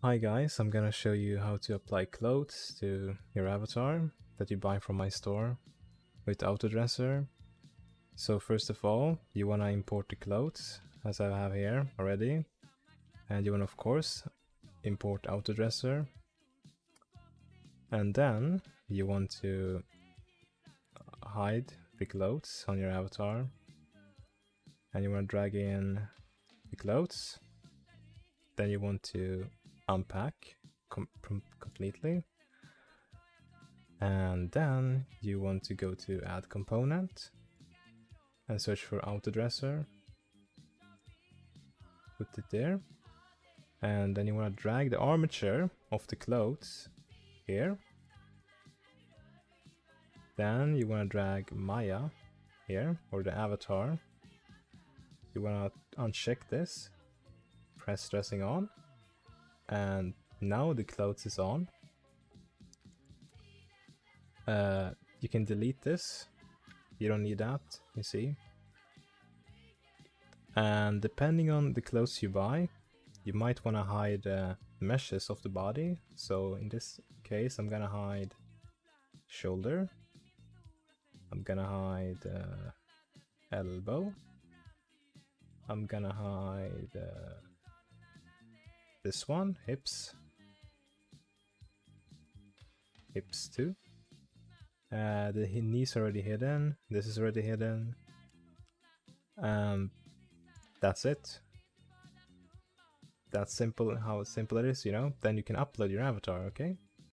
Hi guys, I'm gonna show you how to apply clothes to your avatar that you buy from my store with Autodresser. So first of all, you wanna import the clothes as I have here already. And you wanna of course import Autodresser. And then you want to hide the clothes on your avatar. And you wanna drag in the clothes. Then you want to unpack com completely. And then you want to go to add component and search for autodresser. Put it there. And then you want to drag the armature of the clothes here. Then you want to drag Maya here, or the avatar. You want to uncheck this, press dressing on, and now the clothes is on. Uh, you can delete this. You don't need that, you see. And depending on the clothes you buy, you might want to hide uh, meshes of the body. So in this case, I'm gonna hide shoulder. I'm gonna hide uh, elbow. I'm gonna hide uh, this one, hips. Hips too. Uh, the knees already hidden. This is already hidden. Um, that's it. That's simple. How simple it is, you know. Then you can upload your avatar. Okay.